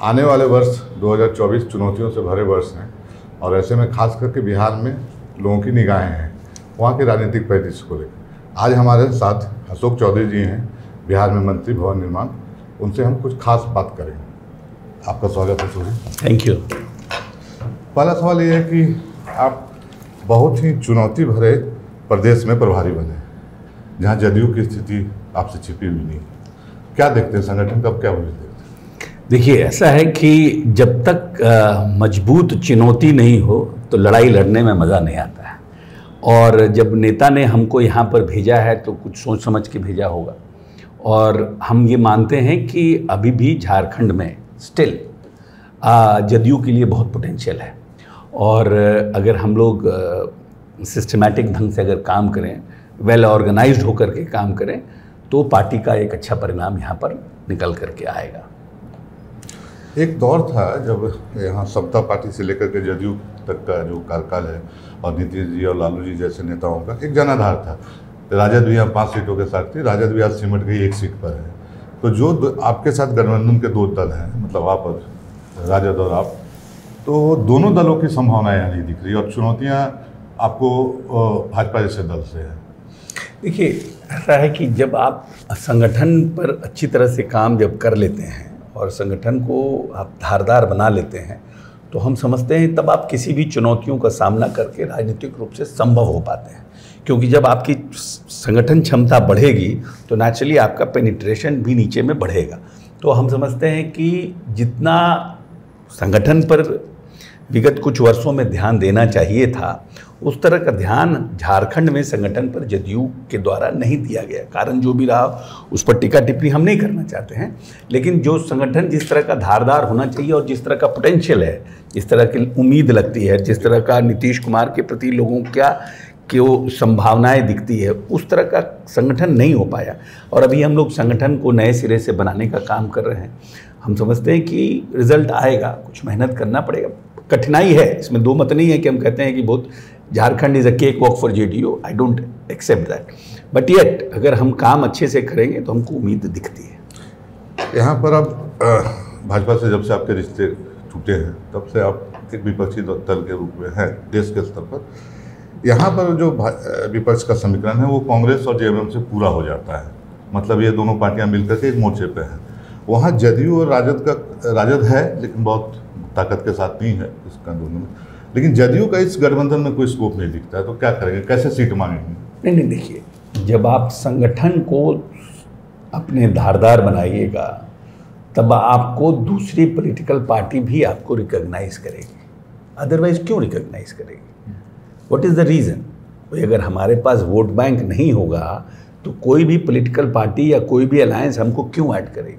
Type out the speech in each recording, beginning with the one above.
आने वाले वर्ष 2024 चुनौतियों से भरे वर्ष हैं और ऐसे में खास करके बिहार में लोगों की निगाहें हैं वहाँ के राजनीतिक परिदृश्य को लेकर। आज हमारे साथ अशोक चौधरी जी हैं बिहार में मंत्री भवन निर्माण। उनसे हम कुछ खास बात करेंगे। आपका स्वागत है चौधरी। थैंक यू पहला सवाल ये है कि आप बहुत ही चुनौती भरे प्रदेश में प्रभारी बने जहाँ जदयू की स्थिति आपसे छिपी हुई नहीं क्या देखते हैं? संगठन का क्या भविष्य हैं? देखिए, ऐसा है कि जब तक मज़बूत चुनौती नहीं हो तो लड़ाई लड़ने में मज़ा नहीं आता है। और जब नेता ने हमको यहाँ पर भेजा है तो कुछ सोच समझ के भेजा होगा। और हम ये मानते हैं कि अभी भी झारखंड में स्टिल जदयू के लिए बहुत पोटेंशियल है। और अगर हम लोग सिस्टमेटिक ढंग से अगर काम करें वेल ऑर्गेनाइज्ड होकर के काम करें तो पार्टी का एक अच्छा परिणाम यहाँ पर निकल करके आएगा। एक दौर था जब यहाँ समता पार्टी से लेकर के जदयू तक का जो कार्यकाल है, और नीतीश जी और लालू जी जैसे नेताओं का एक जनाधार था। राजद भी यहाँ पाँच सीटों के साथ थी राजद भी आज सिमट गई एक सीट पर है। तो जो आपके साथ गठबंधन के दो दल हैं मतलब आप और राजद और आप तो दोनों दलों की संभावनाएँ यहाँ नहीं दिख रही, और चुनौतियाँ आपको भाजपा जैसे दल से है। देखिए, ऐसा है कि जब आप संगठन पर अच्छी तरह से काम जब कर लेते हैं और संगठन को आप धारदार बना लेते हैं तो हम समझते हैं तब आप किसी भी चुनौतियों का सामना करके राजनीतिक रूप से संभव हो पाते हैं। क्योंकि जब आपकी संगठन क्षमता बढ़ेगी तो नेचुरली आपका पेनिट्रेशन भी नीचे में बढ़ेगा। तो हम समझते हैं कि जितना संगठन पर विगत कुछ वर्षों में ध्यान देना चाहिए था। उस तरह का ध्यान झारखंड में संगठन पर जदयू के द्वारा नहीं दिया गया। कारण जो भी रहा, उस पर टिक्का टिप्पणी हम नहीं करना चाहते हैं। लेकिन जो संगठन जिस तरह का धारदार होना चाहिए और जिस तरह का पोटेंशियल है, जिस तरह की उम्मीद लगती है, जिस तरह का नीतीश कुमार के प्रति लोगों क्या कि वो संभावनाएँ दिखती है, उस तरह का संगठन नहीं हो पाया। और अभी हम लोग संगठन को नए सिरे से बनाने का काम कर रहे हैं। हम समझते हैं कि रिज़ल्ट आएगा, कुछ मेहनत करना पड़ेगा। कठिनाई है, इसमें दो मत नहीं है कि हम कहते हैं कि बहुत Jharkhand is a cake walk for J D O I don't accept that but yet अगर हम काम अच्छे से करेंगे तो हमको उम्मीद दिखती है। यहाँ पर अब भाजपा से जब से आपके रिश्ते टूटे हैं, तब से आप एक विपक्षी दल के रूप में हैं, देश के स्तर पर। यहाँ पर जो विपक्ष का समीकरण है, वो कांग्रेस और जेएमएम से पूरा हो जाता है। मतलब ये दोनों पार्टियाँ मिलकर के एक मोर्चे पे हैं। वहाँ जदयू और राजद का, राजद है, लेकिन बहुत ताकत के साथ नहीं है इसका दोनों में। लेकिन जदयू का इस गठबंधन में कोई स्कोप नहीं दिखता है तो क्या करेंगे? कैसे सीट मांगेंगे? नहीं नहीं, देखिए, जब आप संगठन को अपने धारदार बनाइएगा, तब आपको दूसरी पॉलिटिकल पार्टी भी आपको रिकॉग्नाइज करेगी। अदरवाइज़ क्यों रिकॉग्नाइज करेगी? व्हाट इज़ द रीज़न अगर हमारे पास वोट बैंक नहीं होगा तो कोई भी पॉलिटिकल पार्टी या कोई भी अलायंस हमको क्यों ऐड करेगी?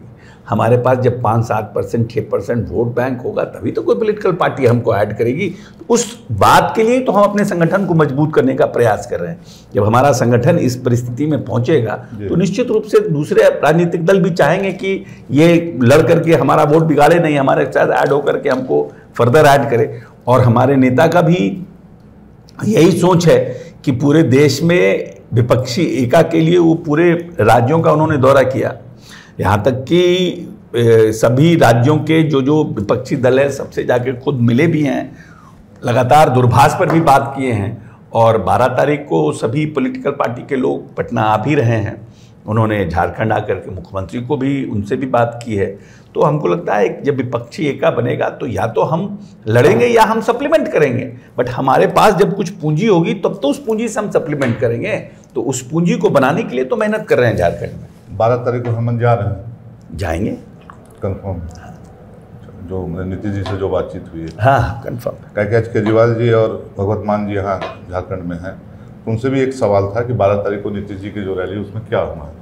हमारे पास जब पाँच सात परसेंट छः परसेंट वोट बैंक होगा तभी तो कोई पॉलिटिकल पार्टी हमको ऐड करेगी। तो उस बात के लिए तो हम अपने संगठन को मज़बूत करने का प्रयास कर रहे हैं। जब हमारा संगठन इस परिस्थिति में पहुंचेगा तो निश्चित रूप से दूसरे राजनीतिक दल भी चाहेंगे कि ये लड़ करके हमारा वोट बिगाड़े नहीं हमारे साथ ऐड होकर के हमको फर्दर ऐड करे। और हमारे नेता का भी यही सोच है कि पूरे देश में विपक्षी एका के लिए वो पूरे राज्यों का उन्होंने दौरा किया। यहाँ तक कि सभी राज्यों के जो जो विपक्षी दल है, सबसे जाके खुद मिले भी हैं, लगातार दूरभाष पर भी बात किए हैं और 12 तारीख को सभी पॉलिटिकल पार्टी के लोग पटना आ भी रहे हैं। उन्होंने झारखंड आकर के मुख्यमंत्री को भी, उनसे भी बात की है। तो हमको लगता है, जब विपक्षी एका बनेगा तो या तो हम लड़ेंगे या हम सप्लीमेंट करेंगे। बट हमारे पास जब कुछ पूंजी होगी, तब तो उस पूंजी से हम सप्लीमेंट करेंगे। तो उस पूंजी को बनाने के लिए तो मेहनत कर रहे हैं झारखंड में। बारह तारीख को हम जा रहे हैं। जाएँगे? कंफर्म जो नीतीश जी से जो बातचीत हुई है। हाँ कन्फर्म क्या आज केजरीवाल जी और भगवत मान जी यहाँ झारखंड में हैं। तो उनसे भी एक सवाल था कि 12 तारीख को नीतीश जी की जो रैली उसमें क्या होना है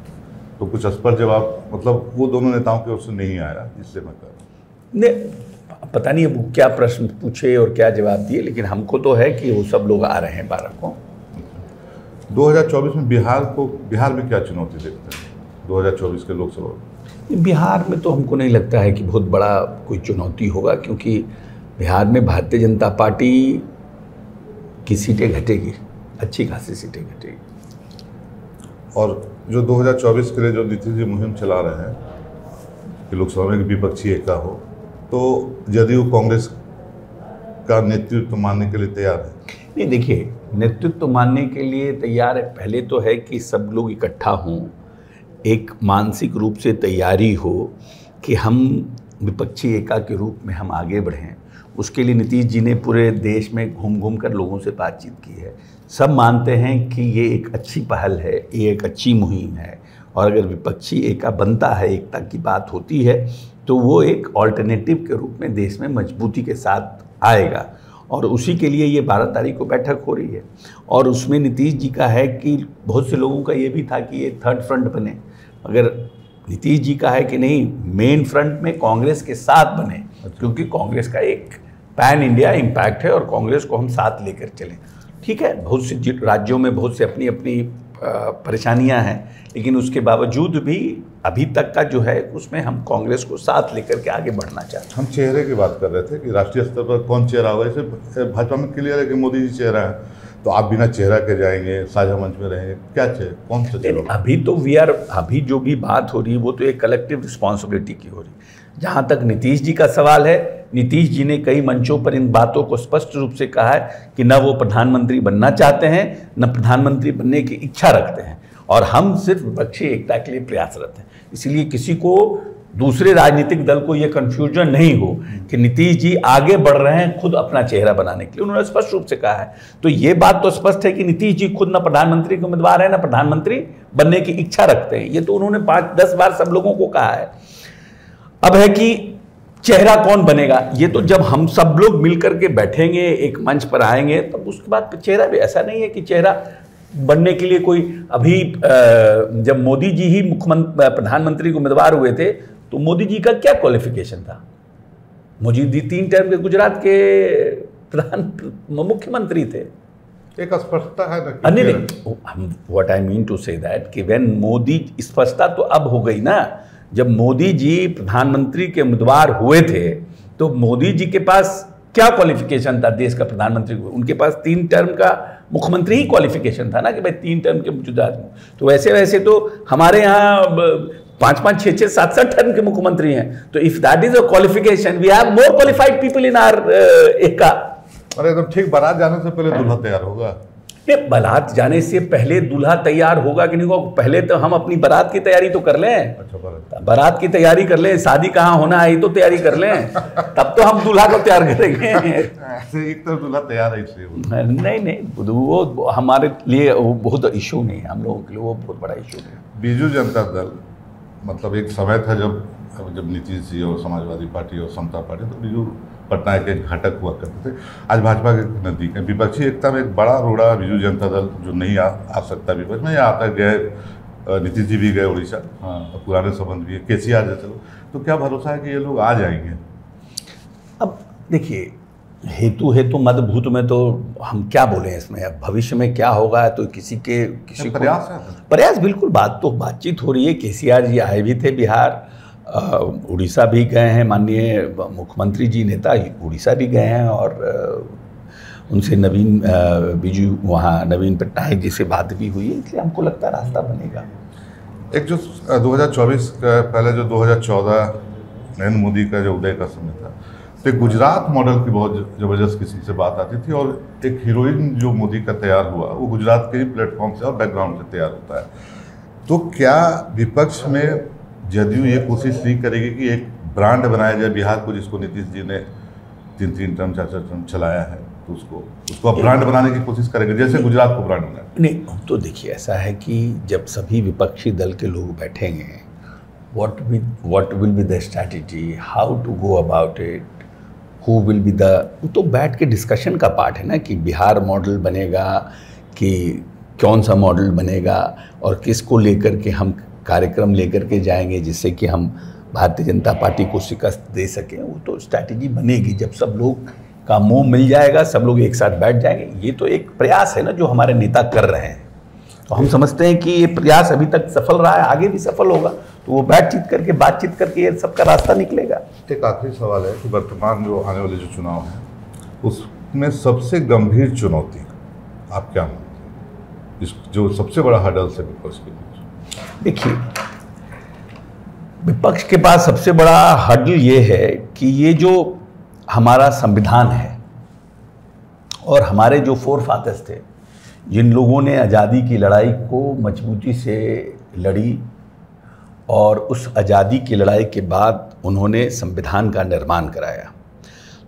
तो कुछ स्पष्ट जवाब मतलब वो दोनों नेताओं की ओर से नहीं आया इसलिए मैं कह रहा पता नहीं अब क्या प्रश्न पूछे और क्या जवाब दिए लेकिन हमको तो है कि वो सब लोग आ रहे हैं बारह को। 2024 में बिहार को बिहार में क्या चुनौती देखते हैं? 2024 के लोकसभा बिहार में तो हमको नहीं लगता है कि बहुत बड़ा कोई चुनौती होगा क्योंकि बिहार में भारतीय जनता पार्टी की सीटें घटेगी अच्छी खासी सीटें घटेगी। और जो 2024 के लिए जो नीतीश जी मुहिम चला रहे हैं कि लोकसभा में एक विपक्षी एका हो तो जदयू कांग्रेस का नेतृत्व मानने के लिए तैयार है। नहीं, देखिए, नेतृत्व मानने के लिए तैयार है। पहले तो है कि सब लोग इकट्ठा हों, एक मानसिक रूप से तैयारी हो कि हम विपक्षी एका के रूप में हम आगे बढ़ें। उसके लिए नीतीश जी ने पूरे देश में घूम घूम कर लोगों से बातचीत की है। सब मानते हैं कि ये एक अच्छी पहल है, ये एक अच्छी मुहिम है। और अगर विपक्षी एका बनता है, एकता की बात होती है तो वो एक ऑल्टरनेटिव के रूप में देश में मजबूती के साथ आएगा। और उसी के लिए ये बारह तारीख को बैठक हो रही है। और उसमें नीतीश जी का है कि बहुत से लोगों का ये भी था कि ये थर्ड फ्रंट बने। अगर नीतीश जी का है कि नहीं मेन फ्रंट में कांग्रेस के साथ बने क्योंकि कांग्रेस का एक पैन इंडिया इम्पैक्ट है और कांग्रेस को हम साथ लेकर चलें। ठीक है बहुत से राज्यों में बहुत से अपनी अपनी परेशानियाँ हैं लेकिन उसके बावजूद भी अभी तक का जो है उसमें हम कांग्रेस को साथ लेकर के आगे बढ़ना चाहते हैं। हम चेहरे की बात कर रहे थे कि राष्ट्रीय स्तर पर कौन चेहरा होगा इसे भाजपा में क्लियर है कि मोदी जी चेहरा है। तो आप बिना चेहरा के जाएँगे साझा मंच में रहेंगे क्या चाहिए कौन सा चेहरा अभी तो वी आर अभी जो भी बात हो रही है वो तो एक कलेक्टिव रिस्पॉन्सिबिलिटी की हो रही है। जहाँ तक नीतीश जी का सवाल है, नीतीश जी ने कई मंचों पर इन बातों को स्पष्ट रूप से कहा है कि न वो प्रधानमंत्री बनना चाहते हैं, न प्रधानमंत्री बनने की इच्छा रखते हैं, और हम सिर्फ़ विपक्षी एकता के लिए प्रयासरत हैं। इसलिए किसी को, दूसरे राजनीतिक दल को यह कंफ्यूजन नहीं हो कि नीतीश जी आगे बढ़ रहे हैं खुद अपना चेहरा बनाने के लिए। उन्होंने स्पष्ट रूप से कहा है। तो ये बात तो स्पष्ट है कि नीतीश जी खुद न प्रधानमंत्री के उम्मीदवार हैं, न प्रधानमंत्री बनने की इच्छा रखते हैं। ये तो उन्होंने पाँच, दस बार सब लोगों को कहा है। अब है कि चेहरा कौन बनेगा? ये तो जब हम सब लोग मिलकर के बैठेंगे एक मंच पर आएँगे तब उसके बाद चेहरा भी ऐसा नहीं है कि चेहरा बनने के लिए कोई अभी जब मोदी जी ही मुख्यमंत्री प्रधानमंत्री के उम्मीदवार हुए थे तो मोदी जी का क्या क्वालिफिकेशन था? मोदी जी तीन टर्म के गुजरात के प्रधान मुख्यमंत्री थे। एक स्पष्टता है ना नहीं नहीं what I mean to say that कि व्हेन मोदी स्पष्टता तो अब हो गई ना। जब मोदी जी प्रधानमंत्री के उम्मीदवार हुए थे तो मोदी जी के पास क्या क्वालिफिकेशन था देश का प्रधानमंत्री उनके पास तीन टर्म का मुख्यमंत्री ही क्वालिफिकेशन था ना कि भाई तीन टर्म के मौजूदा तो वैसे वैसे तो हमारे यहाँ पाँच पाँच छः छः सात सात टर्म के मुख्यमंत्री हैं। तो if that is a qualification we have more qualified people in are एका अरे एकदम ठीक, बारात जाने से पहले दूल्हा तैयार होगा। नहीं बारात जाने से पहले दूल्हा तैयार होगा कि नहीं होगा? पहले तो हम अपनी बारात की तैयारी तो कर लें। अच्छा बारात। की तैयारी कर लें शादी कहाँ होना है ये तो तैयारी कर लें। तब तो हम दूल्हा को तैयार करेंगे। एक तो दूल्हा तैयार है इसलिए नहीं नहीं वो हमारे लिए वो बहुत इशू नहीं है हम लोगों के लिए वो बहुत बड़ा इशू नहीं बीजू जनता दल मतलब एक समय था जब जब नीतीश जी और समाजवादी पार्टी और समता पार्टी तो बीजू पटना के घटक हुआ करते थे। आज भाजपा के नज़दीक है विपक्षी एकता में एक बड़ा रोड़ा बीजू जनता दल जो नहीं आ, आ सकता विपक्ष में आता गए नीतीश जी भी गए उड़ीसा हाँ। पुराने संबंध भी है के सी आर जैसे लोग। तो क्या भरोसा है कि ये लोग आ जाएँगे? अब देखिए हेतु हेतु मदभूत में तो हम क्या बोले इसमें? अब भविष्य में क्या होगा तो किसी के किसी प्रयास प्रयास बिल्कुल बात तो बातचीत हो रही है। के सी आर जी आए भी थे बिहार। उड़ीसा भी गए हैं, माननीय मुख्यमंत्री जी, नेता उड़ीसा भी गए हैं और उनसे नवीन बीजू वहाँ नवीन पटनायक जी से बात भी हुई है, इसलिए हमको लगता है रास्ता बनेगा। एक जो 2024 का, पहले जो 2014 नरेंद्र मोदी का जो उदय का समय था तो एक गुजरात मॉडल की बहुत ज़बरदस्त किसी से बात आती थी और एक हीरोइन जो मोदी का तैयार हुआ, वो गुजरात के ही प्लेटफॉर्म से और बैकग्राउंड से तैयार होता है। तो क्या विपक्ष में जदयू ये कोशिश नहीं करेगी कि एक ब्रांड बनाया जाए। बिहार को जिसको नीतीश जी ने तीन तीन टर्म चार चार टर्म चलाया है तो उसको उसको अब ब्रांड बनाने की कोशिश करेंगे जैसे गुजरात को ब्रांड बनाया। नहीं तो देखिए ऐसा है कि जब सभी विपक्षी दल के लोग बैठेंगे what will what will be the strategy how to go about it who will be the वो तो बैठ के डिस्कशन का पार्ट है ना कि बिहार मॉडल बनेगा कि कौन सा मॉडल बनेगा और किसको लेकर के हम कार्यक्रम लेकर के जाएँगे जिससे कि हम भारतीय जनता पार्टी को शिकस्त दे सकें, वो तो स्ट्रैटेजी बनेगी। जब सब लोग का मुँह मिल जाएगा, सब लोग एक साथ बैठ जाएँगे, ये तो एक प्रयास है ना जो हमारे नेता कर रहे हैं। तो हम समझते हैं कि ये प्रयास अभी तक सफल रहा है, आगे भी सफल होगा। तो वो बातचीत करके बातचीत करके ये सबका रास्ता निकलेगा। एक आखिरी सवाल है कि वर्तमान जो आने वाले जो चुनाव हैं, उसमें सबसे गंभीर चुनौती आप क्या मानते हैं? जो सबसे बड़ा हडल है विपक्ष के लिए। देखिए, विपक्ष के पास सबसे बड़ा हडल ये है कि ये जो हमारा संविधान है और हमारे जो फोर फादर्स थे, जिन लोगों ने आज़ादी की लड़ाई को मजबूती से लड़ी और उस आज़ादी की लड़ाई के बाद उन्होंने संविधान का निर्माण कराया।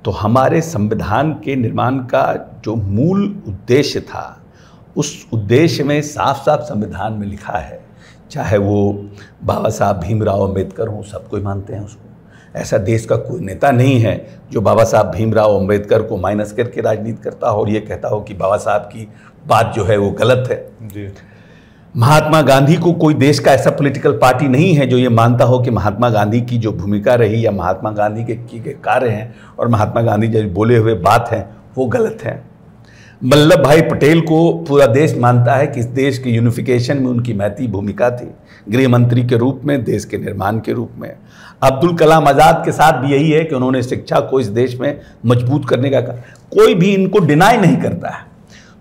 तो हमारे संविधान के निर्माण का जो मूल उद्देश्य था, उस उद्देश्य में साफ़ साफ़ संविधान में लिखा है चाहे वो बाबा साहब भीमराव अंबेडकर हों सब कोई मानते हैं उसको। ऐसा देश का कोई नेता नहीं है जो बाबा साहब भीमराव अंबेडकर को माइनस करके राजनीति करता हो और ये कहता हो कि बाबा साहब की बात जो है वो गलत है। महात्मा गांधी को कोई देश का ऐसा पॉलिटिकल पार्टी नहीं है जो ये मानता हो कि महात्मा गांधी की जो भूमिका रही या महात्मा गांधी के किए गए कार्य हैं और महात्मा गांधी जो बोले हुए बात हैं वो गलत है। वल्लभ भाई पटेल को पूरा देश मानता है कि इस देश के यूनिफिकेशन में उनकी महती भूमिका थी। गृह मंत्री के रूप में, देश के निर्माण के रूप में। अब्दुल कलाम आज़ाद के साथ भी यही है कि उन्होंने शिक्षा को इस देश में मज़बूत करने का कहा। कोई भी इनको डिनाई नहीं करता है।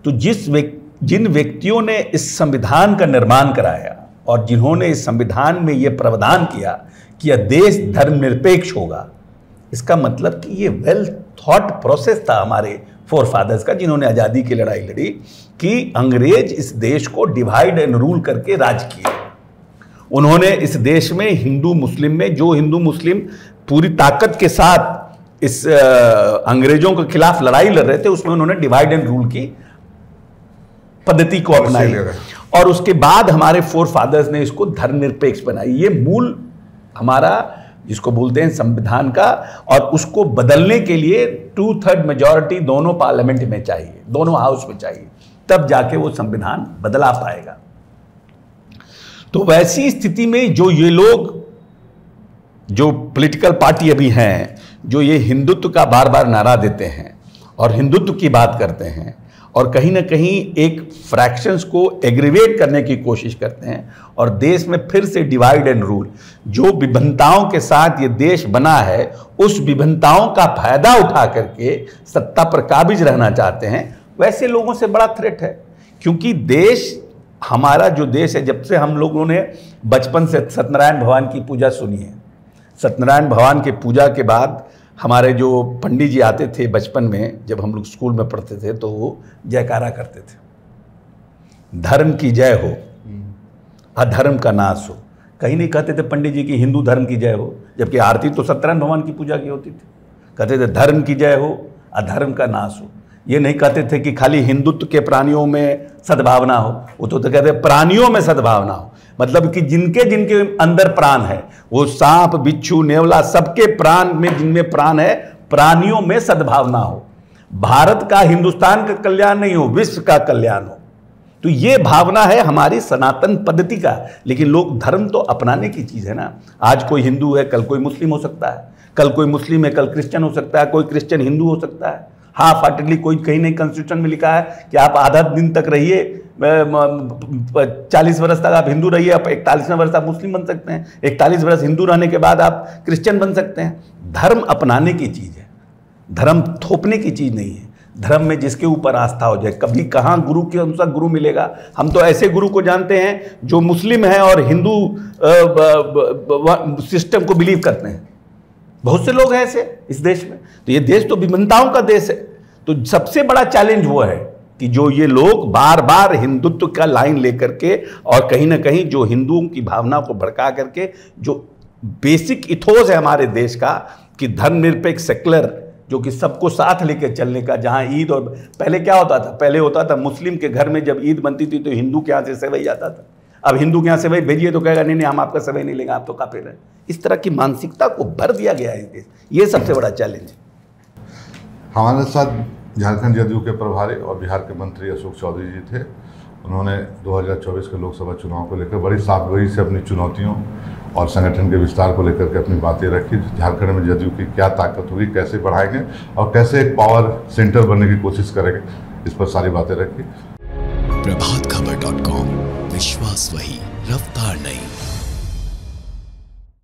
तो जिस व्यक्ति जिन व्यक्तियों ने इस संविधान का निर्माण कराया और जिन्होंने इस संविधान में ये प्रावधान किया कि यह देश धर्मनिरपेक्ष होगा, इसका मतलब कि ये वेल थॉट प्रोसेस था हमारे फोर फादर्स का जिन्होंने आज़ादी की लड़ाई लड़ी कि अंग्रेज़ इस देश को डिवाइड एंड रूल करके राज किए। उन्होंने इस देश में हिंदू मुस्लिम में जो हिंदू मुस्लिम पूरी ताकत के साथ इस अंग्रेज़ों के खिलाफ लड़ाई लड़ रहे थे उसमें उन्होंने डिवाइड एंड रूल की पद्धति को अपनाई। और उसके बाद हमारे फोर फादर्स ने इसको धर्मनिरपेक्ष बनाई। ये मूल हमारा जिसको बोलते हैं संविधान का, और उसको बदलने के लिए टू थर्ड मेजोरिटी दोनों पार्लियामेंट में चाहिए, दोनों हाउस में चाहिए, तब जाके वो संविधान बदला पाएगा। तो वैसी स्थिति में जो ये लोग, जो पॉलिटिकल पार्टी अभी हैं, जो ये हिंदुत्व का बार बार नारा देते हैं, और हिंदुत्व की बात करते हैं और कहीं ना कहीं एक फ्रैक्शंस को एग्रीवेट करने की कोशिश करते हैं और देश में फिर से डिवाइड एंड रूल जो विभिन्नताओं के साथ ये देश बना है, उस विभिन्नताओं का फ़ायदा उठा करके सत्ता पर काबिज रहना चाहते हैं, वैसे लोगों से बड़ा थ्रेट है। क्योंकि देश, हमारा जो देश है, जब से हम लोगों ने बचपन से सत्यनारायण भगवान की पूजा सुनी है, सत्यनारायण भगवान की पूजा के बाद हमारे जो पंडित जी आते थे बचपन में, जब हम लोग स्कूल में पढ़ते थे तो वो जयकारा करते थे। धर्म की जय हो, अधर्म का नाश हो। कहीं नहीं कहते थे पंडित जी की हिंदू धर्म की जय हो, जबकि आरती तो सत्यनारायण भगवान की पूजा की होती थी। कहते थे धर्म की जय हो, अधर्म का नाश हो। ये नहीं कहते थे कि खाली हिंदुत्व के प्राणियों में सद्भावना हो। वो तो, तो कहते प्राणियों में सद्भावना हो। मतलब कि जिनके जिनके अंदर प्राण है वो सांप बिच्छू नेवला सबके प्राण में जिनमें प्राण है प्राणियों में सद्भावना हो। भारत का हिंदुस्तान का कल्याण नहीं हो विश्व का कल्याण हो। तो ये भावना है हमारी सनातन पद्धति का। लेकिन लोग धर्म तो अपनाने की चीज़ है ना। आज कोई हिंदू है कल कोई मुस्लिम हो सकता है। कल कोई मुस्लिम है कल क्रिश्चियन हो सकता है कोई क्रिश्चियन हिंदू हो सकता है। हाफ़ हार्टेडली कोई कहीं नहीं कॉन्स्टिट्यूशन में लिखा है कि आप आधा दिन तक रहिए चालीस वर्ष तक आप हिंदू रहिए, आप इकतालीसवें वर्ष आप मुस्लिम बन सकते हैं, इकतालीस वर्ष हिंदू रहने के बाद आप क्रिश्चियन बन सकते हैं। धर्म अपनाने की चीज़ है, धर्म थोपने की चीज़ नहीं है। धर्म में जिसके ऊपर आस्था हो जाए, कभी कहाँ गुरु के अनुसार गुरु मिलेगा? हम तो ऐसे गुरु को जानते हैं जो मुस्लिम हैं और हिंदू सिस्टम को बिलीव करते हैं। बहुत से लोग हैं ऐसे इस देश में। तो ये देश तो विभिन्नताओं का देश है। तो सबसे बड़ा चैलेंज वो है कि जो ये लोग बार बार हिंदुत्व का लाइन लेकर के और कहीं ना कहीं जो हिंदुओं की भावना को भड़का करके जो बेसिक इथोस है हमारे देश का कि धर्मनिरपेक्ष सेकुलर जो कि सबको साथ लेकर चलने का, जहाँ ईद और पहले क्या होता था? पहले होता था मुस्लिम के घर में जब ईद बनती थी तो हिंदू के यहाँ से सेवई जाता था। अब हिंदू के यहाँ सेवई भेजिए तो कहेगा नहीं नहीं हम आपका सेवई नहीं लेंगे आप तो काफिर हैं। इस तरह की मानसिकता को भर दिया गया है ये सबसे बड़ा चैलेंज है। हमारे साथ झारखंड जदयू के प्रभारी और बिहार के मंत्री अशोक चौधरी जी थे। उन्होंने 2024 के लोकसभा चुनाव को लेकर बड़ी साफगोई से अपनी चुनौतियों और संगठन के विस्तार को लेकर के अपनी बातें रखी। झारखंड में जदयू की क्या ताकत होगी कैसे बढ़ाएँगे और कैसे एक पावर सेंटर बनने की कोशिश करेंगे इस पर सारी बातें रखी। प्रभात खबर डॉट कॉम विश्वास वही रफ्तार नहीं।